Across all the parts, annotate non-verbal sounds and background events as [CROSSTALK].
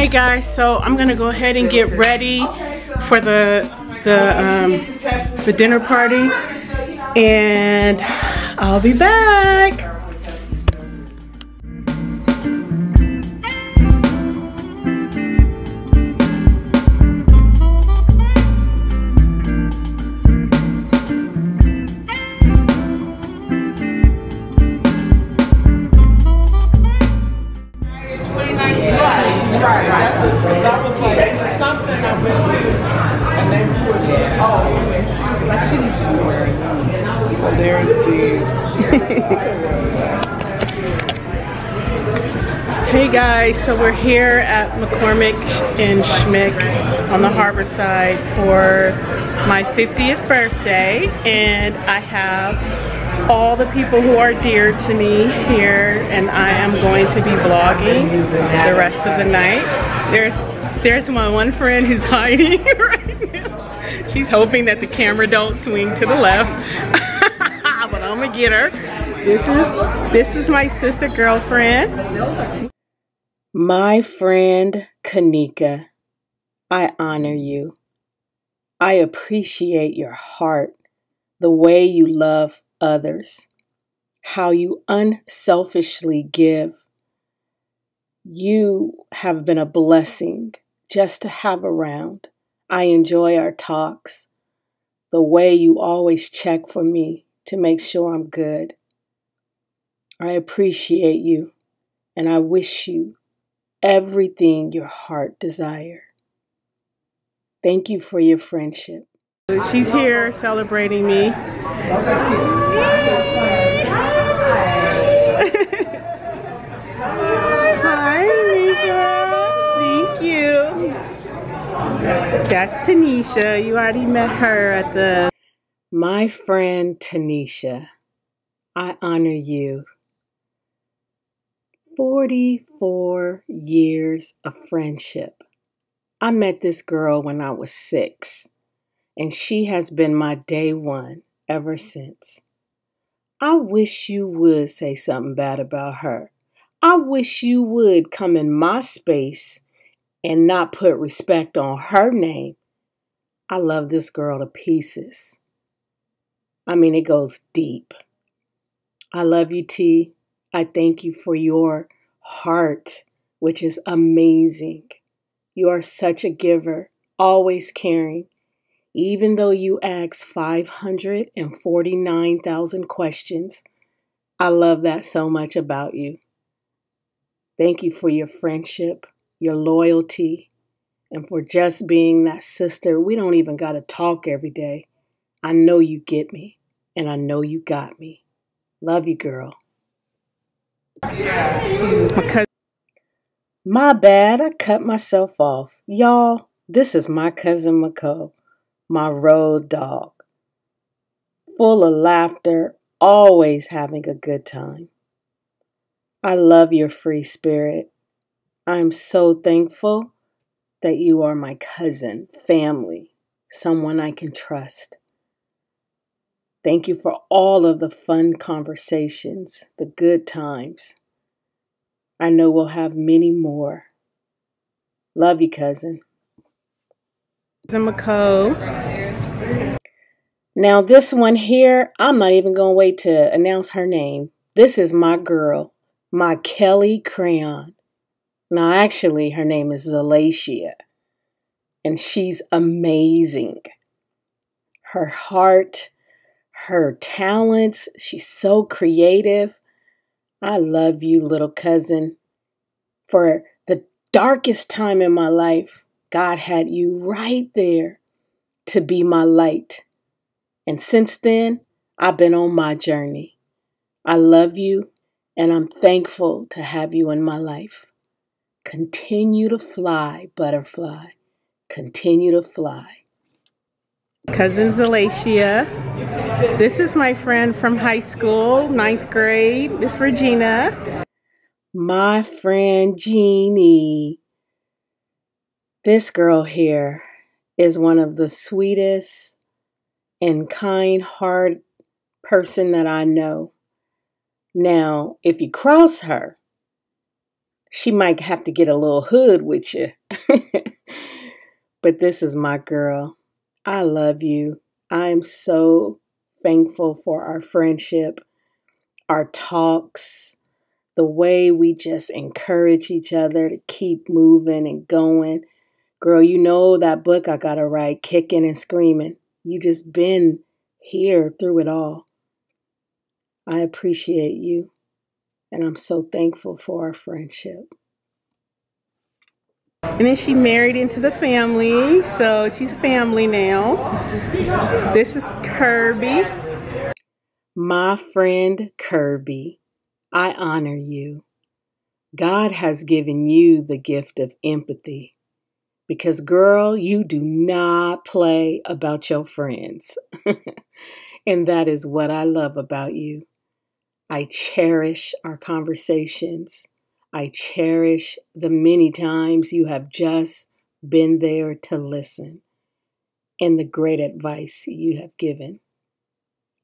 Right, guys. So I'm gonna go ahead and get ready for the the um, the dinner party, and I'll be back. There's the Hey guys, so we're here at McCormick and Schmick on the harbor side for my 50th birthday and I have all the people who are dear to me here and I am going to be vlogging the rest of the night. There's there's my one friend who's [LAUGHS] hiding right now. She's hoping that the camera don't swing to the left. [LAUGHS] get her. This is this is my sister girlfriend. My friend Kanika, I honor you. I appreciate your heart, the way you love others, how you unselfishly give. You have been a blessing just to have around. I enjoy our talks, the way you always check for me to make sure I'm good. I appreciate you and I wish you everything your heart desire. Thank you for your friendship. She's here celebrating me. Hi, Tanisha. Thank you. That's Tanisha. You already met her at the. My friend Tanisha, I honor you. 44 years of friendship. I met this girl when I was six, and she has been my day one ever since. I wish you would say something bad about her. I wish you would come in my space and not put respect on her name. I love this girl to pieces. I mean, it goes deep. I love you, T. I thank you for your heart, which is amazing. You are such a giver, always caring. Even though you ask 549,000 questions, I love that so much about you. Thank you for your friendship, your loyalty, and for just being that sister. We don't even got to talk every day. I know you get me, and I know you got me. Love you, girl. Because my bad, I cut myself off. Y'all, this is my cousin McCo, my road dog. Full of laughter, always having a good time. I love your free spirit. I am so thankful that you are my cousin, family, someone I can trust. Thank you for all of the fun conversations, the good times. I know we'll have many more. Love you, cousin. Now, this one here, I'm not even going to wait to announce her name. This is my girl, my Kelly Crayon. Now, actually, her name is Zalatia, and she's amazing. Her heart, her talents, she's so creative. I love you, little cousin. For the darkest time in my life, God had you right there to be my light. And since then, I've been on my journey. I love you and I'm thankful to have you in my life. Continue to fly, butterfly. Continue to fly. Cousin Zalatia. This is my friend from high school, ninth grade. This Regina. My friend Jeannie. This girl here is one of the sweetest and kind heart person that I know. Now, if you cross her, She might have to get a little hood with you. [LAUGHS] but this is my girl. I love you. I am so thankful for our friendship, our talks, the way we just encourage each other to keep moving and going. Girl, you know that book I got to write, Kicking and Screaming. You just been here through it all. I appreciate you, and I'm so thankful for our friendship. And then she married into the family, so she's family now. This is Kirby. My friend Kirby, I honor you. God has given you the gift of empathy because, girl, you do not play about your friends. [LAUGHS] and that is what I love about you. I cherish our conversations. I cherish the many times you have just been there to listen and the great advice you have given.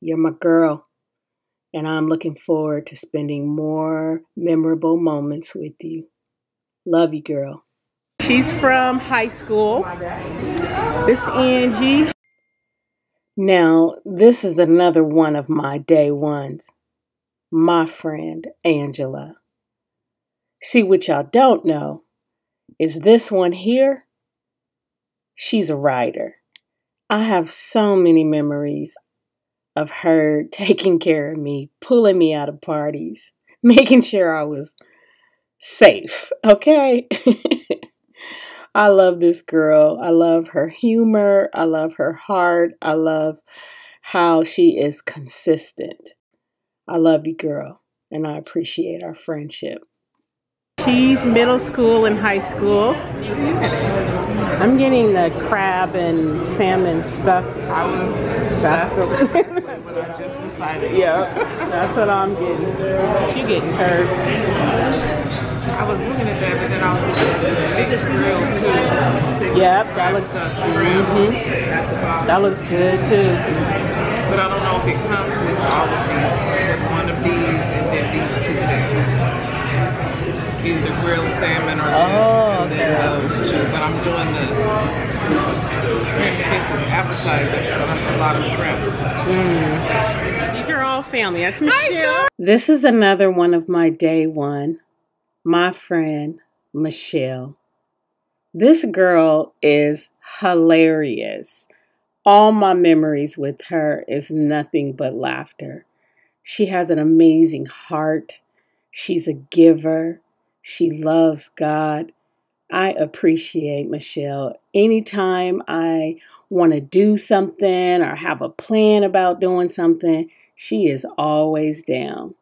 You're my girl, and I'm looking forward to spending more memorable moments with you. Love you, girl. She's from high school. This Angie. Now, this is another one of my day ones my friend Angela. See, what y'all don't know is this one here, she's a writer. I have so many memories of her [LAUGHS] taking care of me, pulling me out of parties, [LAUGHS] making sure I was safe, okay? [LAUGHS] I love this girl. I love her humor. I love her heart. I love how she is consistent. I love you, girl, and I appreciate our friendship. She's middle school and high school. I'm getting the crab and salmon stuff. I was That's the, [LAUGHS] what I just decided. yeah, that's what I'm getting. You getting curved. I was looking at that, but then I was looking at this big grill too. Yep, that looks stuffed shrimp mm-hmm. at the bottom. that looks good too. But I don't know if it comes with all of these, with one of these and then these two there. Either grilled salmon or this, Oh, and then okay. those two. But I'm doing the shrimp fish with appetizers, so that's a lot of shrimp. Hmm. These are all family. That's Michelle. This is another one of my day one, my friend Michelle. This girl is hilarious. All my memories with her is nothing but laughter. She has an amazing heart. She's a giver. She loves God. I appreciate Michelle. Anytime I want to do something or have a plan about doing something, she is always down.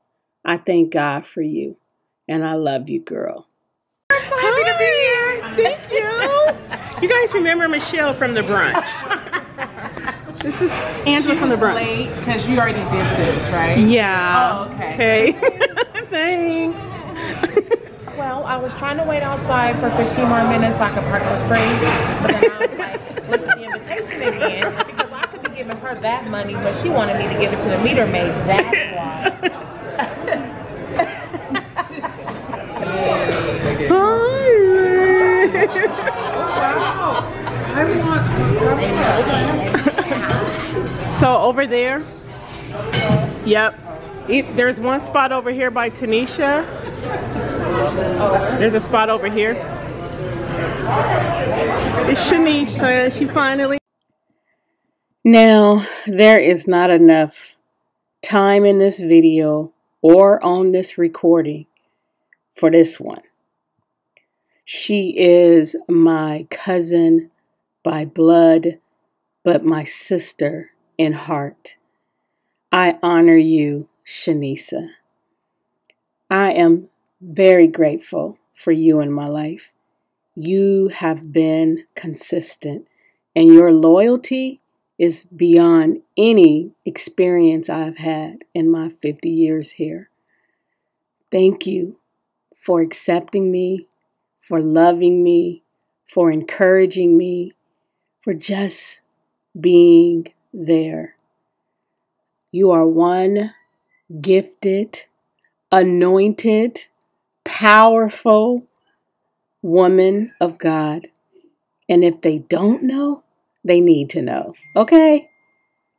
I thank God for you. And I love you, girl. Happy to be here. Thank you. [LAUGHS] You guys remember Michelle from the brunch? [LAUGHS] This is Angela from the brunch. late because you already did this, right? Yeah. Oh, okay. Okay. [LAUGHS] Thanks. Well, I was trying to wait outside for 15 more minutes so I could park for free, but then I was like, [LAUGHS] look at the invitation again because I could be giving her that money, but she wanted me to give it to the meter maid. That's [LAUGHS] why. So over there, yep. There's one spot over here by Tanisha. There's a spot over here. It's Shanisa. She finally. Now, there is not enough time in this video or on this recording for this one. She is my cousin by blood, but my sister in heart. I honor you, Shanisa. I am very grateful for you in my life. You have been consistent, and your loyalty is beyond any experience I've had in my 50 years here. Thank you for accepting me, for loving me, for encouraging me, for just being there. You are one gifted, anointed, powerful woman of God. And if they don't know, they need to know. Okay?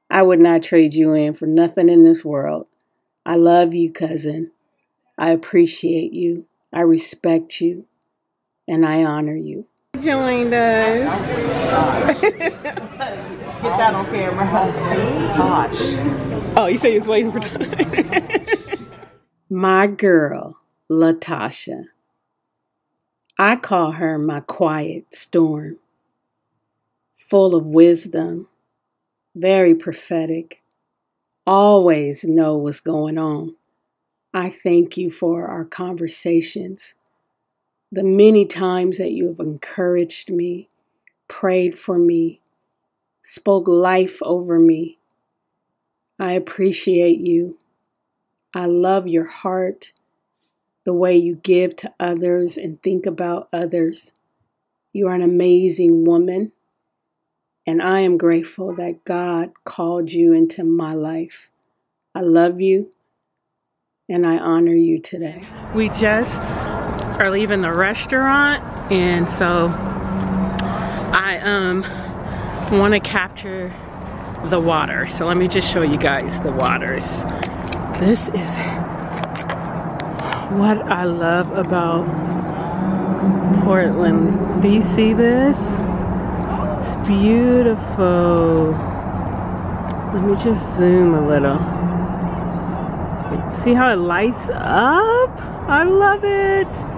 I would not trade you in for nothing in this world. I love you, cousin. I appreciate you. I respect you. And I honor you. Joined us. [LAUGHS] Get that on camera. Gosh. Oh, you say he's waiting for time. [LAUGHS] My girl, Latasha. I call her my quiet storm, full of wisdom, very prophetic, always know what's going on. I thank you for our conversations, the many times that you have encouraged me, prayed for me, spoke life over me. I appreciate you. I love your heart, the way you give to others and think about others. You are an amazing woman, and I am grateful that God called you into my life. I love you, and I honor you today. we just are leaving the restaurant and so I um want to capture the water. So let me just show you guys the waters. This is what I love about Portland. Do you see this? It's beautiful. Let me just zoom a little. See how it lights up? I love it.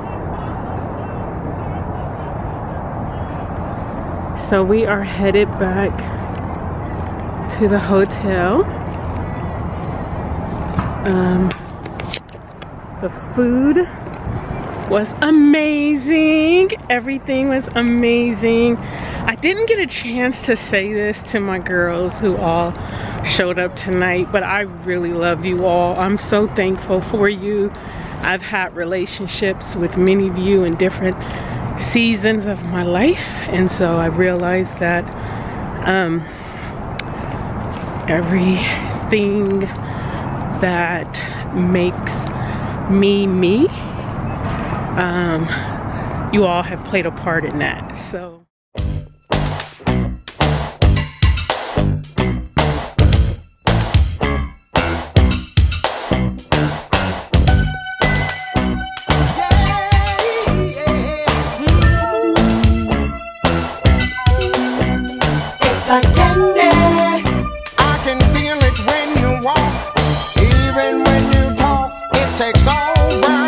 So we are headed back to the hotel. Um, the food was amazing. Everything was amazing. I didn't get a chance to say this to my girls who all showed up tonight, but I really love you all. I'm so thankful for you. I've had relationships with many of you in different seasons of my life, and so I realized that um, everything that makes me me, um, you all have played a part in that. So. Over